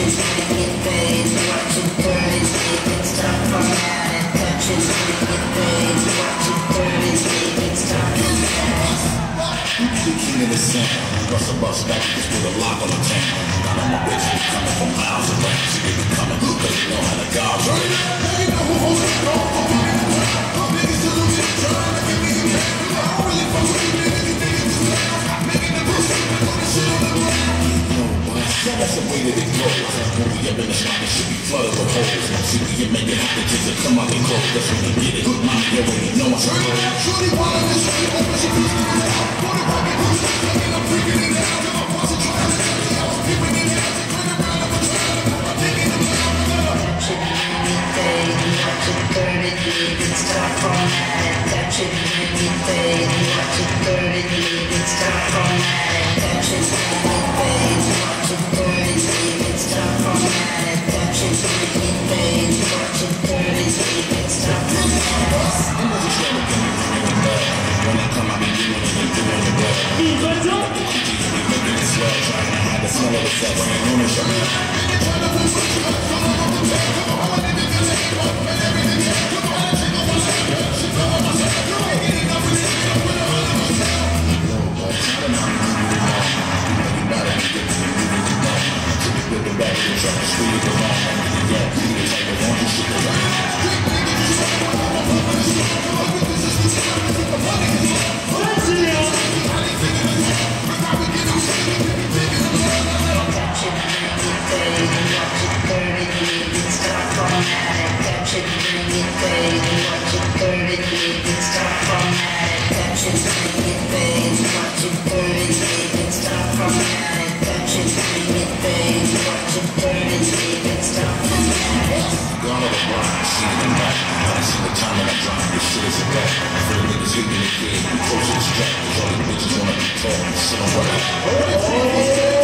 it, make it fade. Watch it burn it, leave it, stop format it. Touch it, make it fade. Watch it burn it, leave it, stop format. The sound. Bust a bust back just with a lock on the town. That's the way that it goes. When we up in the spot, it should be flooded with holes. See, we can make it happen, that come out and close. That's when get it. Mommy, you already know it's a roll. Touch it, make it fade. Watch it burn it, leave it, stop format it. Touch it, make it fade. I come, close to the strap. All these bitches wanna be tall, sit on what I.